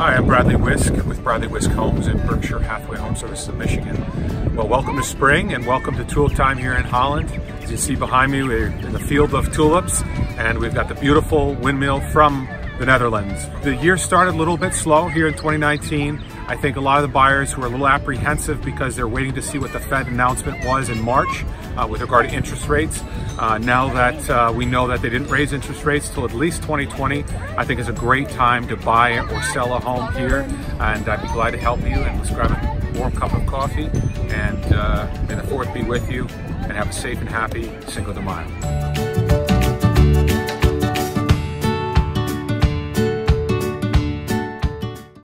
Hi, I'm Bradley Wisk with Bradley Wisk Homes in Berkshire Hathaway Home Services of Michigan. Well, welcome to spring and welcome to tulip time here in Holland. As you see behind me, we're in the field of tulips and we've got the beautiful windmill from the Netherlands. The year started a little bit slow here in 2019. I think a lot of the buyers were a little apprehensive because they're waiting to see what the Fed announcement was in March uh, with regard to interest rates. Uh, now that uh, we know that they didn't raise interest rates till at least 2020, I think is a great time to buy or sell a home here. And I'd be glad to help you. And let's grab a warm cup of coffee. And uh, may the fourth be with you. And have a safe and happy Cinco de Mayo.